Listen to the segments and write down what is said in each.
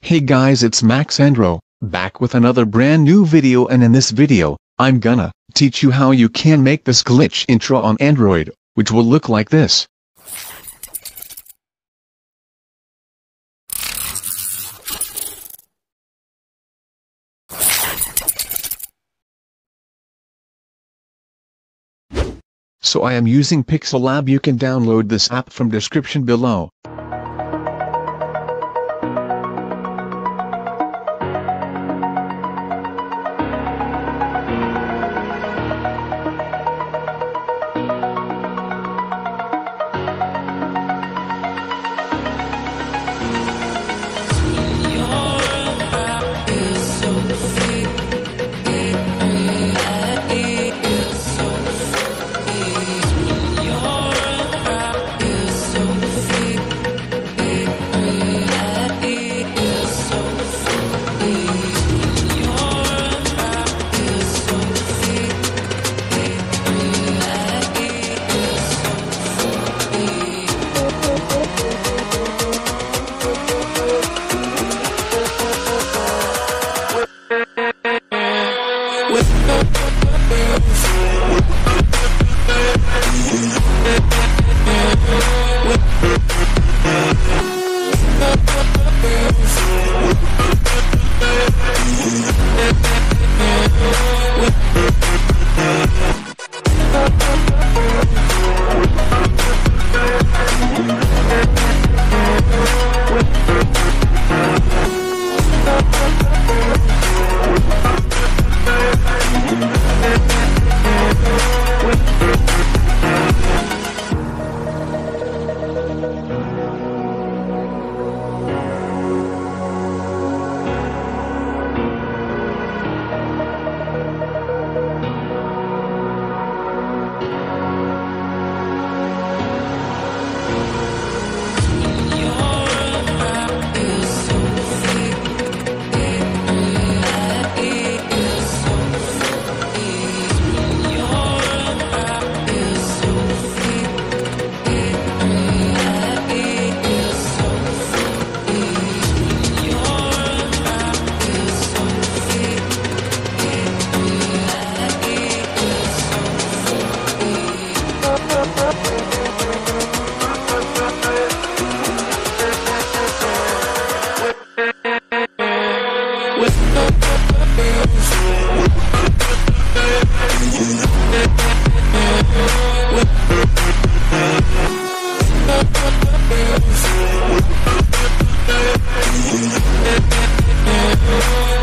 Hey guys it's Maxandro, back with another brand new video and in this video, I'm gonna teach you how you can make this glitch intro on Android, which will look like this. So I am using Pixel Lab you can download this app from description below.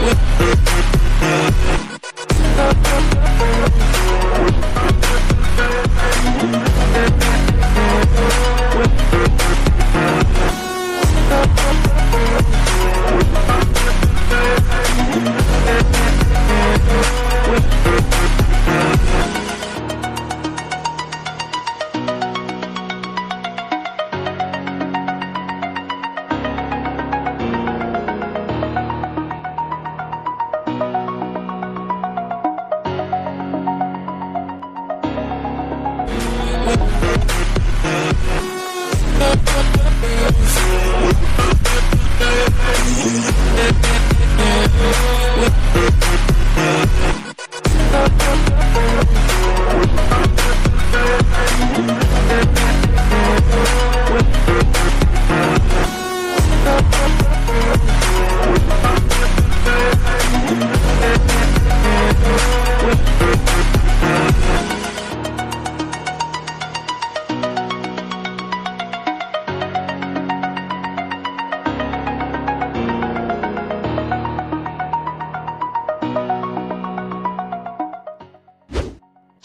with We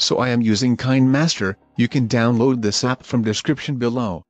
So I am using KineMaster, you can download this app from description below.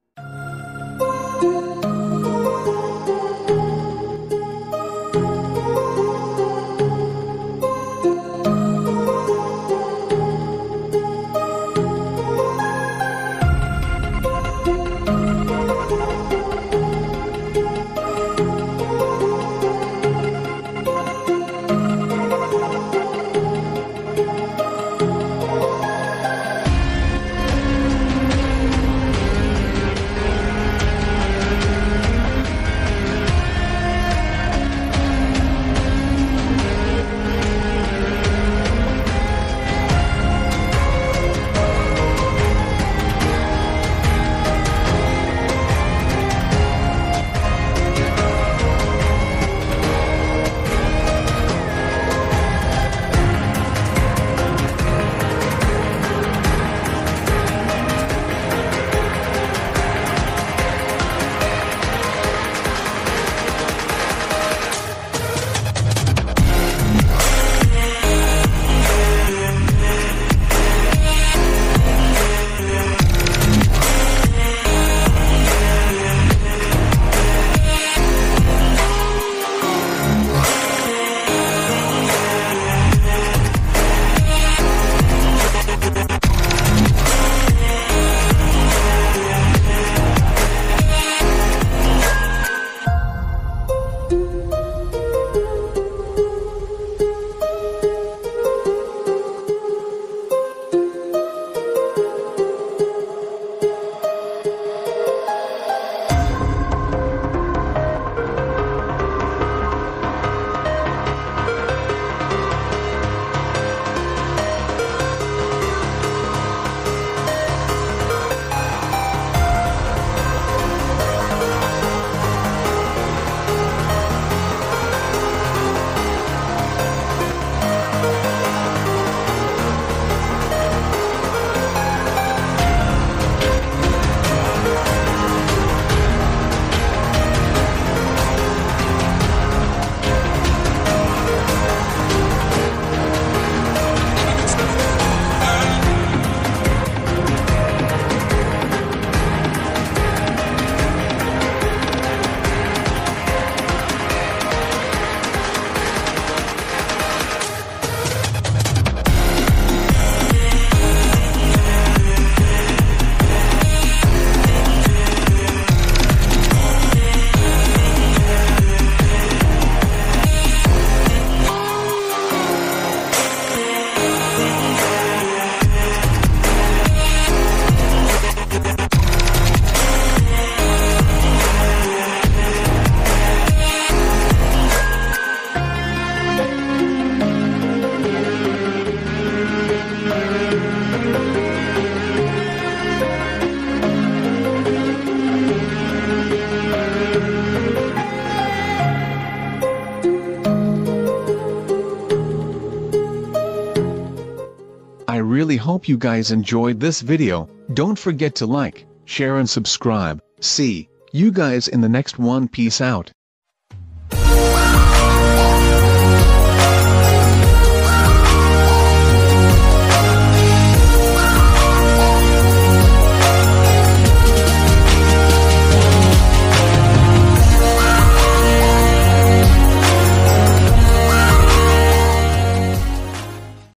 Really hope you guys enjoyed this video, don't forget to like, share and subscribe, see you guys in the next one peace out.